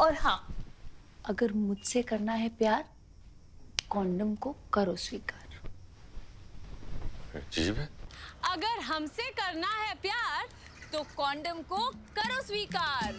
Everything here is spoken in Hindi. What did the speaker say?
और हाँ अगर मुझसे करना है प्यार कॉन्डम को करो स्वीकार। अगर हमसे करना है प्यार तो कॉन्डम को करो स्वीकार।